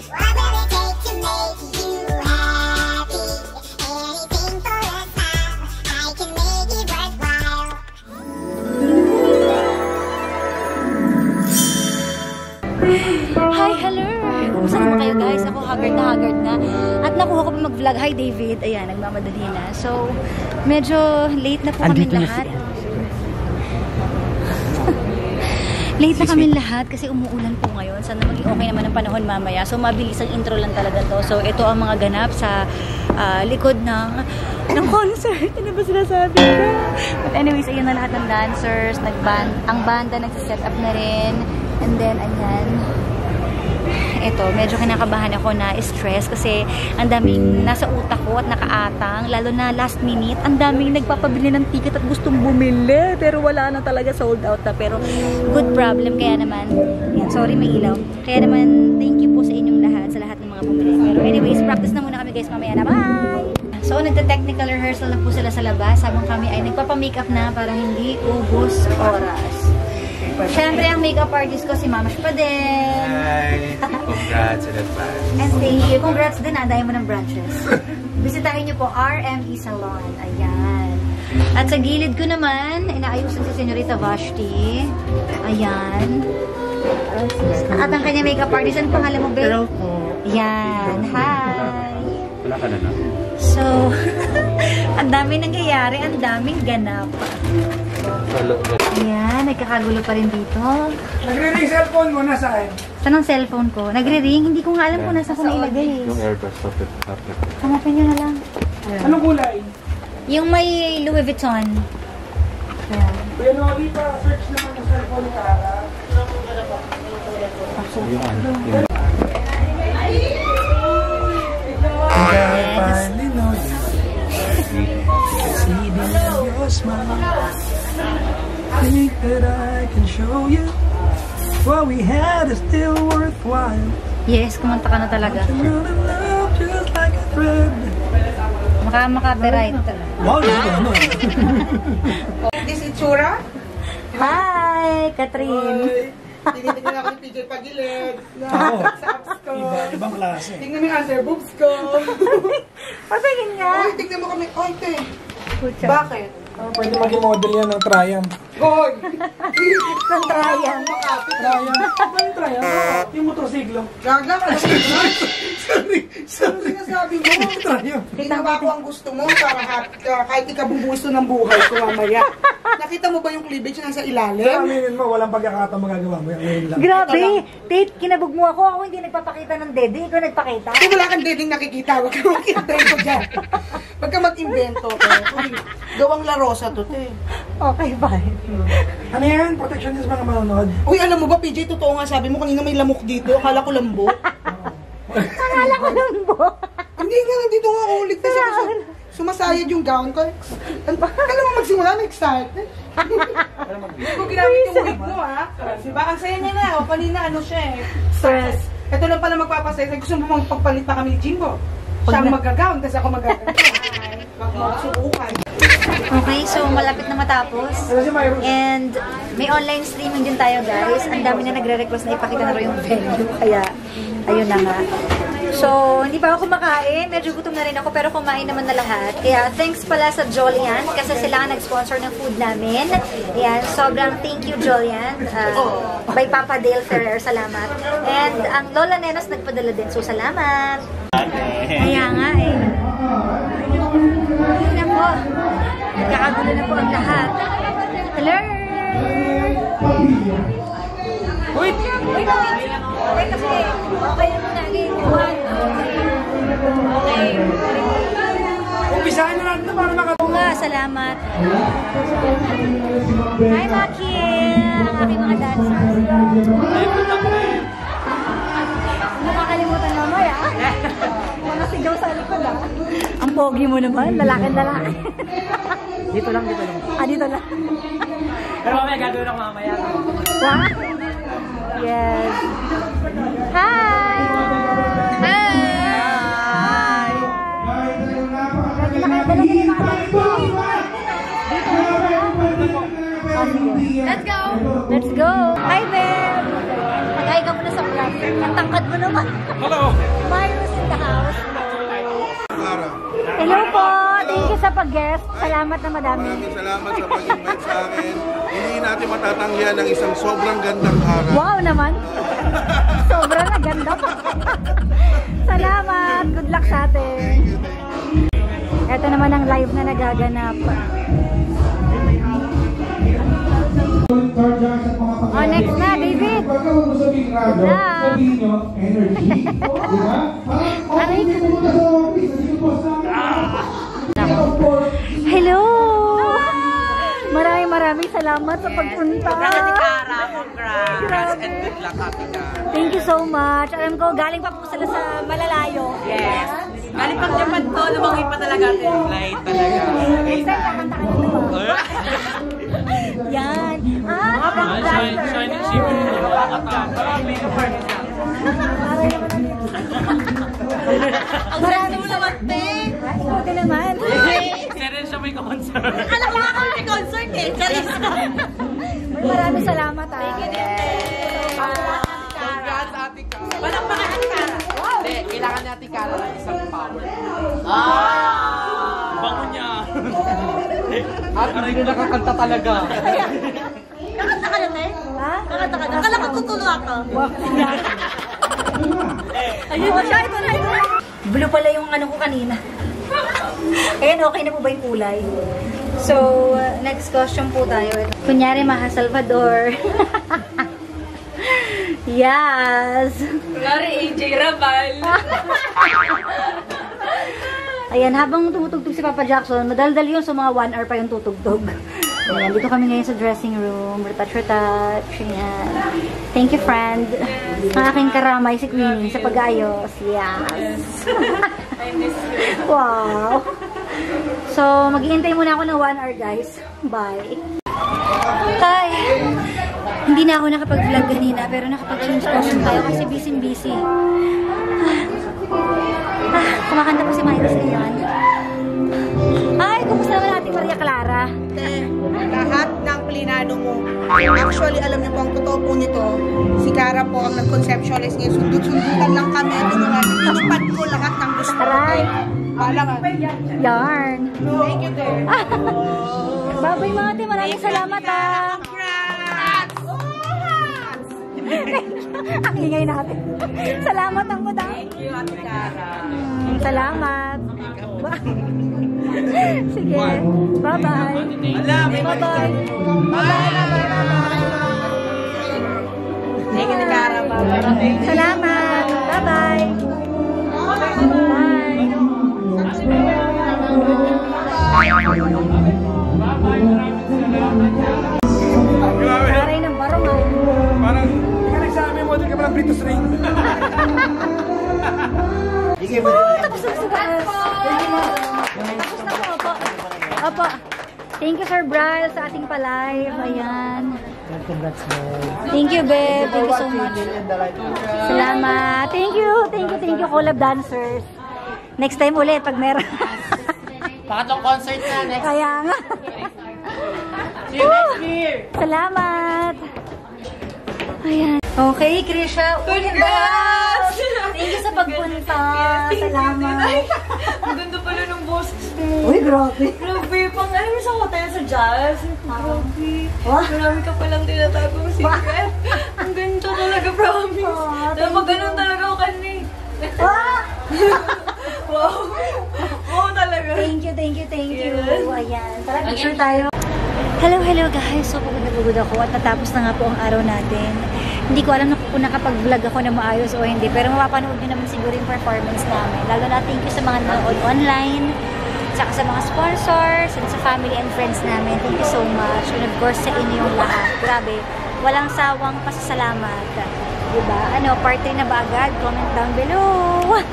Hi, hello! Kumusta naman kayo guys? Ako haggard na haggard na. At nakuha ko pa mag-vlog. Hi David! Ayan, nagmamadali na. So, medyo late na po kami lahat. Late na kami lahat kasi umuulan po ngayon. Sana maging okay naman ang panahon mamaya. So, mabilis ang intro lang talaga to. So, ito ang mga ganap sa ah, likod ng ng concert. Ano ba sinasabi ko? But anyways, ayun na lahat ng dancers. Nag-band, ang banda nagsiset up na rin. And then, ayan. Ito, medyo kinakabahan ako na stress kasi ang daming nasa utak ko at nakaatang. Lalo na last minute, ang daming nagpapabili ng ticket at gustong bumili. Pero wala na talaga, sold out na. Pero good problem. Kaya naman, yan, sorry may ilaw. Kaya naman, thank you po sa inyong lahat, sa lahat ng mga bumili. Pero anyways, practice na muna kami guys mamaya na. Bye! So, nagta-technical rehearsal na po sila sa labas habang kami ay nagpapamakeup na para hindi ubos oras. Siyempre, ang makeup artist ko si Mama Spadel. Hi! Congrats in advance. And thank you. Congrats din, ah, dahil mo ng branches. Bisitahin niyo po RME Salon. Ayan. At sa gilid ko naman, inaayusan si Senorita Vashti. Ayan. At ang kanya makeup artist, ano pangalan mo, babe? Hello po. Yan. Hi. Wala ka na na. So, ang daming nangyayari, ang daming ganap. Hello. Ayan, nagkakagulo pa rin dito. Nagre-ring cellphone mo, nasaan? Saan ang cellphone ko? Nagre-ring? Hindi ko nga alam kung nasa ko nailagay. eh. Yung it. Stop it. Hanapin nyo na lang. Anong kulay? Yung may Louis Vuitton. Ayan. Kuya Noli, pa-search naman ng cellphone ni Tara. Yung ano. What we had is still worthwhile. Yes, kumanta ka na talaga. Maka maka-copyright. Wow, dito ano? This itsura? Hi, Catherine. Tinitingnan ako ni PJ Pagilid. Oo. Sa apps ko. Iba, ibang klase. Tingnan mo yung underboobs ko. Patingin nga. Ay, tingnan mo kami. Ay, te. Bakit? Ah, pwede maging model yan ng Triumph. Hoy! Ng Triumph. Makapit. Triumph? Ano yung Triumph? Oo, Yung motorsiklo. Gaga ka. Sorry, Ano sorry. sinasabi mo? Triumph. Ginawa ko ang gusto mo para happy ka kahit ikabubusto ng buhay ko mamaya. Nakita mo ba yung cleavage na nasa Pero ilalim? aminin mo, walang pagkakataon magagawa mo yan. Ngayon lang. Grabe. Tate, kinabog mo ako. Ako hindi nagpapakita ng dede. Ikaw nagpakita. Kung wala kang dating nakikita, huwag ka mag-invento dyan. Huwag ka mag-invento. te. Uy, Larosa to, te. Okay, bye. Ano yan? Protection din sa mga manonood. Uy, alam mo ba, PJ, totoo nga sabi mo, kanina may lamok dito. Akala ko lambo. Akala ko lang po. Hindi nga, nandito nga ako ulit. Kasi ako su- sumasayad yung gown ko. Kailan mo magsimula, nag-start? Hindi ko ginamit yung wig mo, ha? Diba? Ang saya niya na. O, kanina, ano siya eh. Stress. Ito lang pala magpapasaya. Gusto mo magpagpalit pa kami ni Jimbo. Siya ang mag-gown, kasi ako mo ako subukan. Okay, so malapit na matapos. And may online streaming din tayo guys. Ang dami na nagre-request na ipakita na rin yung venue. Kaya, ayun na nga. So, hindi pa ako kumakain. Medyo gutom na rin ako pero kumain naman na lahat. Kaya thanks pala sa Jolian kasi sila ang nag-sponsor ng food namin. Ayan, sobrang thank you Jolian. Uh, by Papa Dale Ferrer, salamat. And ang Lola Nenas nagpadala din. So, salamat. Kaya nga eh. Ayun po. Nagkakagulo na po ang lahat. Hello! Wait! Wait, wait. Okay kasi. Okay na muna. Okay. Umpisahan na natin na para maka... Oo nga, salamat. Hi, Maki! Ang aking mga dancers. Nakakalimutan mamaya. Mga sigaw sa likod ah. Ang pogi mo naman, lalaki-lalaki. Dito lang, dito lang. ah, dito lang. Pero mamaya gagawin ako mamaya. Wow! Yes. Hi! Hi! Let's go! Let's go! Hi, Beb! Mag-hi ka muna sa vlog. Kantang Tangkad mo naman. Hello. Myros in the house. Hello po. Thank you sa pag-guest. Salamat na madami. Maraming salamat sa pag-invite sa akin. Hindi natin matatanggihan ng isang sobrang gandang araw. Wow naman. Sobrang na ganda pa. Salamat. Good luck sa atin. Ito naman ang live na nagaganap. Oh, next na, David. Na. Aray Hello! Maraming maraming salamat sa pagpunta. Congrats and good luck, Cara. Thank you so much. Alam ko, galing pa po sila sa malalayo. Yes. Galing pang Japan to, lumangin pa talaga atin. Flight talaga. Next time, kakanta ka dito. Yan. Ah, Shine, shining ship. Marami ka partner. Alam mo ako may concert eh. Charis. Maraming salamat ah. Thank you din, Congrats, Ate Cara. Walang mga Ate Cara. Hindi, kailangan ni Ate Cara ng isang power. Bango niya. Aray ko nakakanta talaga. Kakanta ka na, te? Ha? Kakanta ka na? Akala ko tutulo ako. Ayun na siya, ito na, ito na. Blue pala yung ano ko kanina. Ayan, okay na po ba yung kulay? So, uh, next question po tayo. Kunyari, Maha Salvador. yes! Kunyari, AJ Rabal. Ayan, habang tumutugtog si Papa Jackson, madaldal yun sa mga 1 hour pa yung tutugtog. Ayan, dito kami ngayon sa dressing room. Retouch-retouch. Ayan. Thank you, friend. Ang aking karamay si Queenie sa pag-ayos. Yes. I miss you. Wow. So, mag-iintay muna ako ng 1 hour, guys. Bye. Tay, hindi na ako nakapag-vlog kanina, pero nakapag-change costume tayo kasi busy-busy. Ah, kumakanta po si Myros ngayon. Ay, kumusta naman natin Maria Clara? Plinano mo. Actually, alam niyo po, ang totoo po nito, si Cara po ang nag-conceptualize niya. Sundot-sundutan lang kami. Tulungan. Tinupad ko lahat ng gusto ko. Aray. Balang. Yarn. Thank you, dear. Babay mga ate, maraming salamat ah. Congrats! Ang ingay natin. Salamat ang madami. Thank you, Ate Cara. Salamat. Sige. Bye-bye. Bye-bye. Thank you, Ate Cara. Bye-bye. Salamat. Bye-bye. Bye. Aray ng barong ah. Parang, parang sa amin, model ka pa ng Brito String. Oh, Opo. Thank you, Sir Brian, sa ating pa-live. Ayan. Thank you, babe. Thank you so much. Salamat. Thank you. Thank you, thank you, collab dancers. Next time ulit, pag meron. Pangatlong concert na next Kaya nga. year. Salamat. Ayan. Okay, Krisha. Congrats! Thank you sa pagpunta. Salamat. Ang ganda pala ng boses mo. Uy, grabe. Grabe, pang alam mo sa hotel sa jazz. Grabe. Wow. Marami ka palang tinatagong secret. Ang ganda talaga, promise. Aw, Dahil pag ganun talaga ako kanina. Ah! Wow. Oo talaga. Thank you, thank you, thank you. Yes. Ayan. Tara, picture tayo. Hello, hello guys. So, pagod na pagod ako at natapos na nga po ang araw natin. Hindi ko alam na kung nakapag-vlog ako na maayos o hindi. Pero mapapanood nyo naman siguro yung performance namin. Lalo na thank you sa mga nanood online, saka sa mga sponsors, and sa family and friends namin. Thank you so much. And of course, sa inyo yung lahat. Grabe. Walang sawang pasasalamat. Diba? Ano, part 3 na ba agad? Comment down below.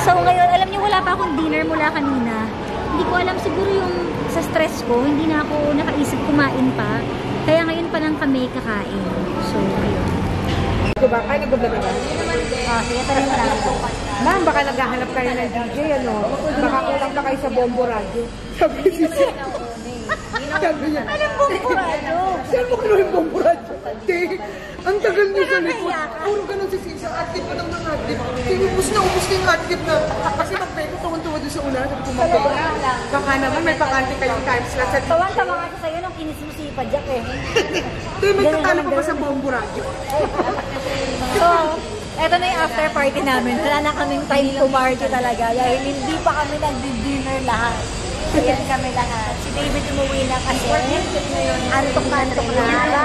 So ngayon, alam niyo wala pa akong dinner mula kanina. Hindi ko alam siguro yung sa stress ko, hindi na ako nakaisip kumain pa. Kaya ngayon pa lang kami kakain. So, ayun. Diba? Kaya nag-vlog na ba? Ah, sige, tayo na lang. Ma'am, baka naghahanap kayo ng DJ, ano? Baka kulang na kayo sa Bombo Radio. Sabi si Sabi niya. Anong bumpurado? Saan mo kinuha yung bomburado? Hindi. Ang tagal niyo sa likod. Ka. Puro ganun si Sisa. Active pa lang ng active. Tinubos na ubos na yung active na. Kasi mag-beko tuwan-tuwa doon sa una. Sabi ko, Kaya "Mama, nga lang. Baka naman may pakante kayong time slot sa Tawan-tawa nga siya sa'yo kinis mo si Pajak eh. Hindi, may katalo pa ba sa bomburado? So, eto na yung after party namin. Wala na kaming time to party talaga dahil hindi pa kami nag-dinner lahat. Ayan kami lahat. Si David umuwi na kasi. Antok na na.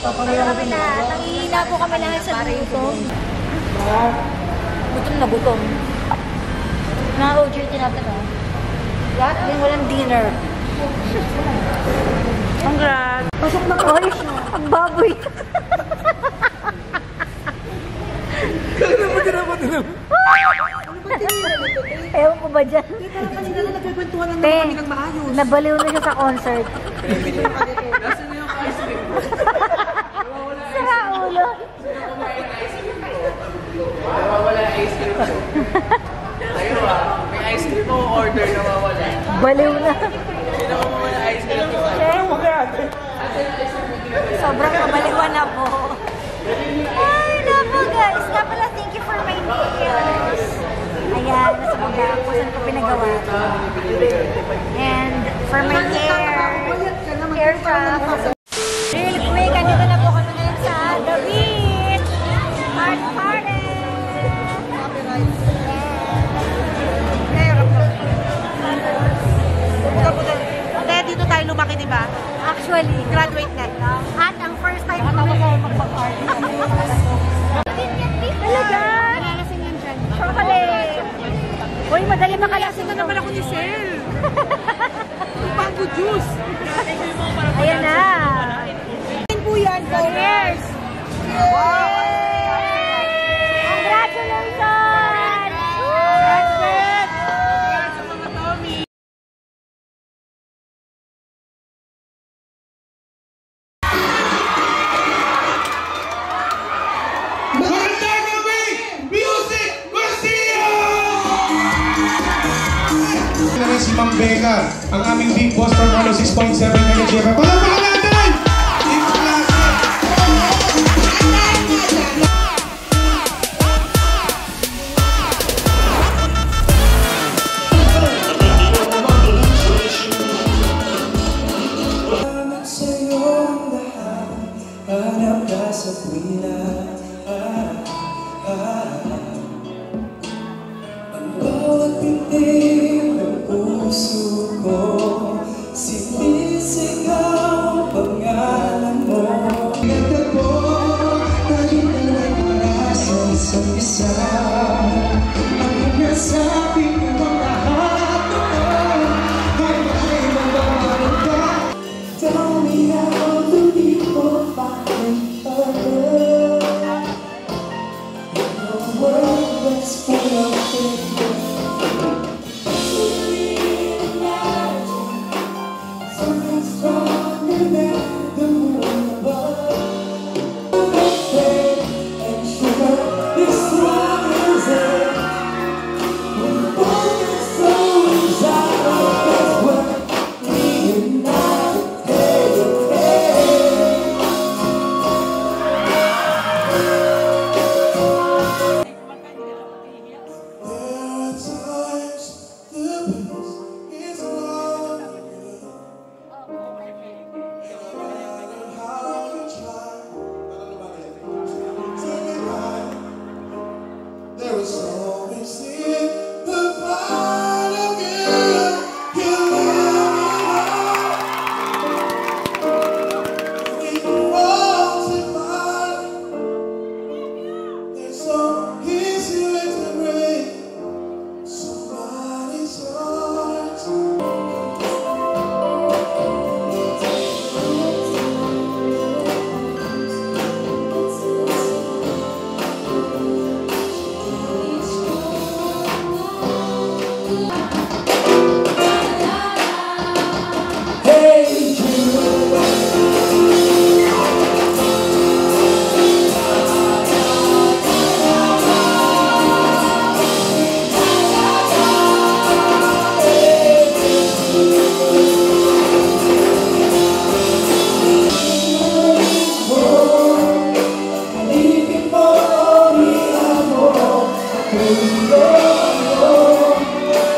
Pero kami lahat. Nangihina po kami lahat sa gutom. Gutom na gutom. Na-OJT natin oh. Lahat din walang dinner. Congrats! Pasok na ko. Ang baboy. Ewan ko ba dyan? Kanina na nagkakwentuhan lang naman kami ng maayos. nabaliw na siya sa concert. Sira ulo. May ice cream mo order na mawala. Baliw na. Sino ko mawala ice cream? Kabaliwan na po. Ay, napo guys. Nga pala, thank you for my nails. Ayan, nasa baba. Kung saan ko pinagawa. And for my hair. Hair craft. yourself.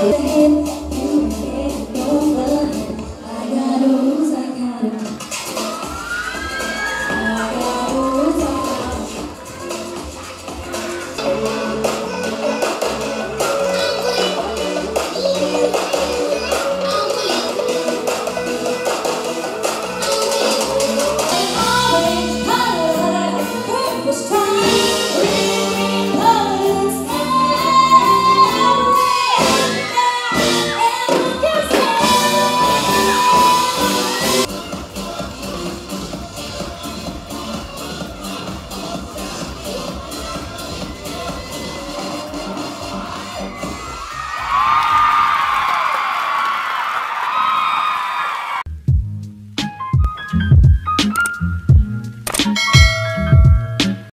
Thank